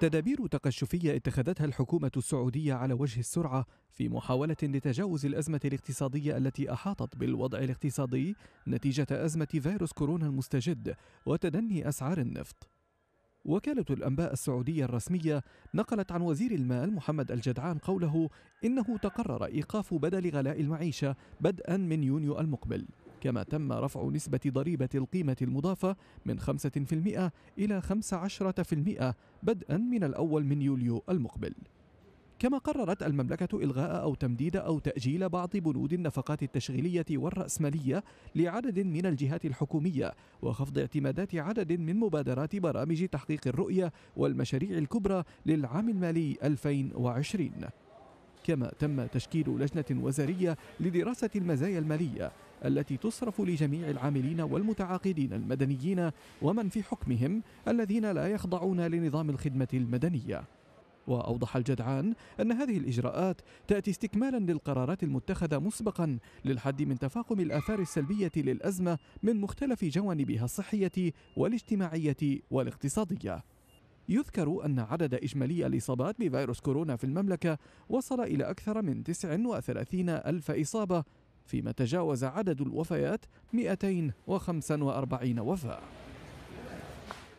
تدابير تقشفية اتخذتها الحكومة السعودية على وجه السرعة في محاولة لتجاوز الأزمة الاقتصادية التي أحاطت بالوضع الاقتصادي نتيجة أزمة فيروس كورونا المستجد وتدني أسعار النفط. وكالة الأنباء السعودية الرسمية نقلت عن وزير المال محمد الجدعان قوله إنه تقرر إيقاف بدل غلاء المعيشة بدءا من يونيو المقبل كما تم رفع نسبة ضريبة القيمة المضافة من 5% إلى 15% بدءا من الأول من يوليو المقبل. كما قررت المملكة إلغاء أو تمديد أو تأجيل بعض بنود النفقات التشغيلية والرأسمالية لعدد من الجهات الحكومية وخفض اعتمادات عدد من مبادرات برامج تحقيق الرؤية والمشاريع الكبرى للعام المالي 2020 كما تم تشكيل لجنة وزارية لدراسة المزايا المالية التي تصرف لجميع العاملين والمتعاقدين المدنيين ومن في حكمهم الذين لا يخضعون لنظام الخدمة المدنية. وأوضح الجدعان أن هذه الإجراءات تأتي استكمالا للقرارات المتخذة مسبقا للحد من تفاقم الآثار السلبية للأزمة من مختلف جوانبها الصحية والاجتماعية والاقتصادية. يذكر أن عدد إجمالي الإصابات بفيروس كورونا في المملكة وصل إلى أكثر من 39 ألف إصابة فيما تجاوز عدد الوفيات 245 وفاة.